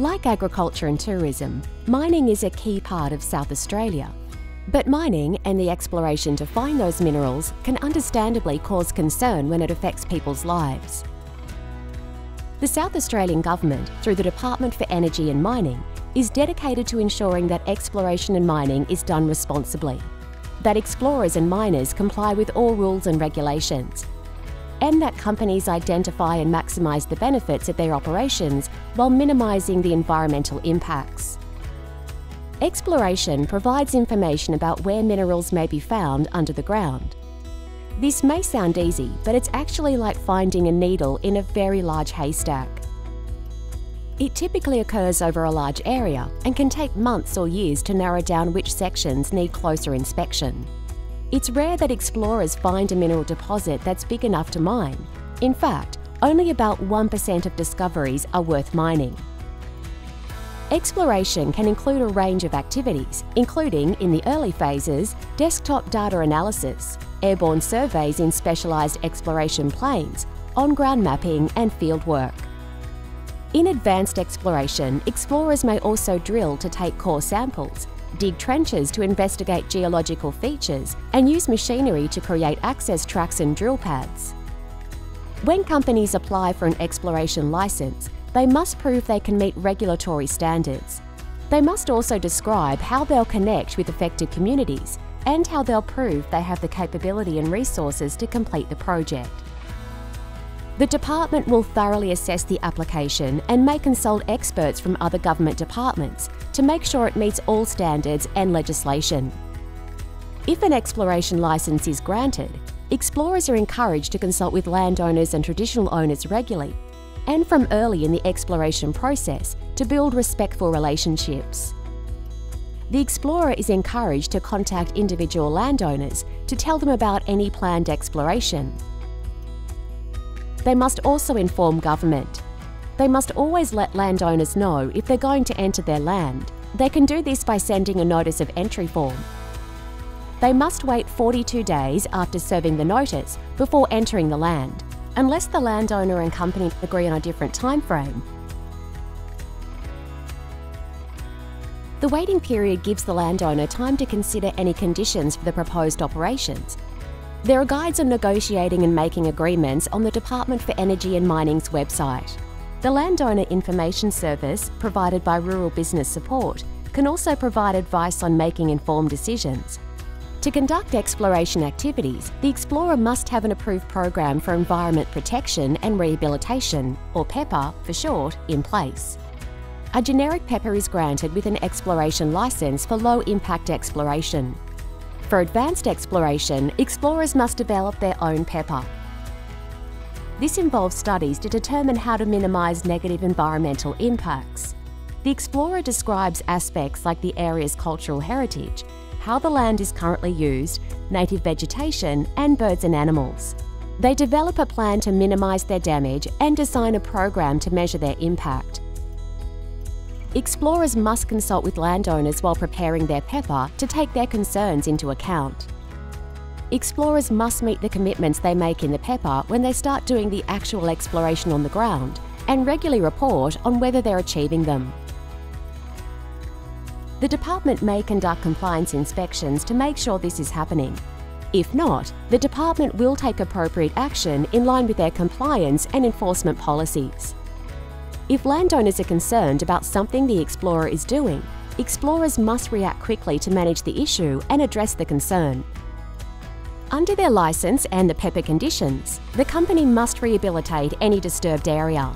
Like agriculture and tourism, mining is a key part of South Australia. But mining and the exploration to find those minerals can understandably cause concern when it affects people's lives. The South Australian Government, through the Department for Energy and Mining, is dedicated to ensuring that exploration and mining is done responsibly, that explorers and miners comply with all rules and regulations, and that companies identify and maximise the benefits of their operations while minimising the environmental impacts. Exploration provides information about where minerals may be found under the ground. This may sound easy, but it's actually like finding a needle in a very large haystack. It typically occurs over a large area and can take months or years to narrow down which sections need closer inspection. It's rare that explorers find a mineral deposit that's big enough to mine. In fact, only about 1% of discoveries are worth mining. Exploration can include a range of activities, including, in the early phases, desktop data analysis, airborne surveys in specialised exploration planes, on-ground mapping and field work. In advanced exploration, explorers may also drill to take core samples dig trenches to investigate geological features, and use machinery to create access tracks and drill pads. When companies apply for an exploration licence, they must prove they can meet regulatory standards. They must also describe how they'll connect with affected communities and how they'll prove they have the capability and resources to complete the project. The department will thoroughly assess the application and may consult experts from other government departments to make sure it meets all standards and legislation. If an exploration licence is granted, explorers are encouraged to consult with landowners and traditional owners regularly and from early in the exploration process to build respectful relationships. The explorer is encouraged to contact individual landowners to tell them about any planned exploration they must also inform government. They must always let landowners know if they're going to enter their land. They can do this by sending a notice of entry form. They must wait 42 days after serving the notice before entering the land, unless the landowner and company agree on a different time frame. The waiting period gives the landowner time to consider any conditions for the proposed operations there are guides on negotiating and making agreements on the Department for Energy and Mining's website. The Landowner Information Service, provided by Rural Business Support, can also provide advice on making informed decisions. To conduct exploration activities, the explorer must have an approved program for environment protection and rehabilitation, or PEPR for short, in place. A generic PEPR is granted with an exploration licence for low impact exploration. For advanced exploration, explorers must develop their own PEPR. This involves studies to determine how to minimise negative environmental impacts. The explorer describes aspects like the area's cultural heritage, how the land is currently used, native vegetation and birds and animals. They develop a plan to minimise their damage and design a program to measure their impact. Explorers must consult with landowners while preparing their PEPR to take their concerns into account. Explorers must meet the commitments they make in the PEPR when they start doing the actual exploration on the ground and regularly report on whether they're achieving them. The department may conduct compliance inspections to make sure this is happening. If not, the department will take appropriate action in line with their compliance and enforcement policies. If landowners are concerned about something the explorer is doing, explorers must react quickly to manage the issue and address the concern. Under their licence and the PEPR conditions, the company must rehabilitate any disturbed area.